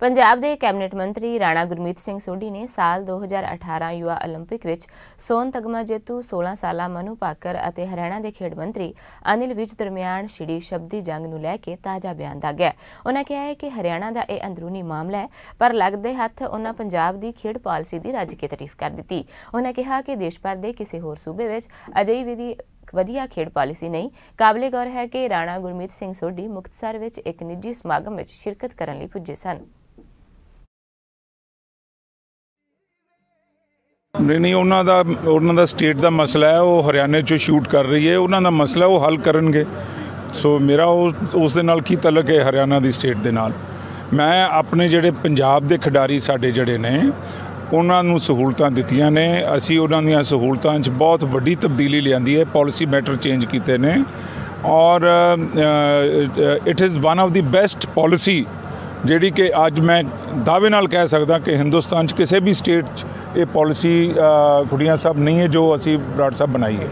ਪੰਜਾਬ ਦੇ ਕੈਬਨਿਟ ਮੰਤਰੀ ਰਾਣਾ ਗੁਰਮੀਤ ਸਿੰਘ ਸੋਢੀ ਨੇ ਸਾਲ 2018 ਯੁਵਾ 올림픽 ਵਿੱਚ ਸੋਨ ਤਗਮਾ ਜੇਤੂ 16 ਸਾਲਾ ਮਨੂ ਪਾਕਰ ਅਤੇ ਹਰਿਆਣਾ ਦੇ ਖੇਡ ਮੰਤਰੀ ਅਨਿਲ ਵਿਜ ਦਰਮਿਆਨ ਛਿੜੀ ਸ਼ਬਦੀ ਜੰਗ ਨੂੰ ਲੈ ਕੇ ਤਾਜ਼ਾ ਬਿਆਨ ਦਾਗਿਆ ਉਹਨਾਂ ਕਿਹਾ ਹੈ ਕਿ ਹਰਿਆਣਾ ਦਾ ਇਹ ਅੰਦਰੂਨੀ ਮਾਮਲਾ ਹੈ ਪਰ ਲੱਗਦੇ ਹੱਥ ਉਹਨਾਂ ਪੰਜਾਬ ਦੀ ਖੇਡ ਪਾਲਿਸੀ ਦੀ ਰੱਜ ਕੇ ਤਾਰੀਫ ਕਰ ਦਿੱਤੀ ਉਹਨਾਂ ਕਿਹਾ ਕਿ ਦੇਸ਼ ਭਰ ਦੇ ਕਿਸੇ ਹੋਰ ਸੂਬੇ ਵਿੱਚ ਅਜਿਹੀ ਵਿਧੀ ਵਧੀਆ ਖੇਡ ਪਾਲਿਸੀ ਨਹੀਂ ਕਾਬਲੇ ਗੌਰ ਹੈ ਕਿ ਰਾਣਾ ਗੁਰਮੀਤ ਸਿੰਘ ਸੋਢੀ ਮੁਕਤਸਰ ਵਿੱਚ ਇੱਕ ਨਿੱਜੀ ਸਮਾਗਮ ਵਿੱਚ ਸ਼ਿਰਕਤ ਕਰਨ ਲਈ ਪੁੱਜੇ ਸਨ ਨਹੀਂ ਨਹੀਂ, ਉਹਨਾਂ ਦਾ ਉਹਨਾਂ ਦਾ ਸਟੇਟ ਦਾ ਮਸਲਾ ਹੈ, ਉਹ ਹਰਿਆਣੇ ਚੋਂ ਸ਼ੂਟ ਕਰ ਰਹੀ ਹੈ। ਉਹਨਾਂ ਦਾ ਮਸਲਾ ਉਹ ਹੱਲ ਕਰਨਗੇ। ਸੋ ਮੇਰਾ ਉਸ ਉਸ ਦੇ ਨਾਲ ਕੀ ਤਲਕ ਹੈ ਹਰਿਆਣਾ ਦੀ ਸਟੇਟ ਦੇ ਨਾਲ? ਮੈਂ ਆਪਣੇ ਜਿਹੜੇ ਪੰਜਾਬ ਦੇ ਖਿਡਾਰੀ ਸਾਡੇ ਜਿਹੜੇ ਨੇ, ਉਹਨਾਂ ਨੂੰ ਸਹੂਲਤਾਂ ਦਿੱਤੀਆਂ ਨੇ। ਅਸੀਂ ਉਹਨਾਂ ਦੀਆਂ ਸਹੂਲਤਾਂ 'ਚ ਬਹੁਤ ਵੱਡੀ ਤਬਦੀਲੀ ਲਿਆਂਦੀ ਹੈ ਪਾਲਿਸੀ ਮੈਟਰ ਚੇਂਜ ਕੀਤੇ ਨੇ। ਔਰ it is one of the best policy ਜਿਹੜੀ ਕਿ ਅੱਜ ਮੈਂ ਦਾਅਵੇ ਨਾਲ ਕਹਿ ਸਕਦਾ ਕਿ ਹਿੰਦੁਸਤਾਨ 'ਚ ਕਿਸੇ ਵੀ ਸਟੇਟ 'ਚ ਇਹ ਪਾਲਿਸੀ ਕੁੜੀਆਂ ਸਾਹਿਬ ਨਹੀਂ ਹੈ ਜੋ ਅਸੀਂ ਬਰਾੜ ਸਾਹਿਬ ਬਣਾਈ ਹੈ।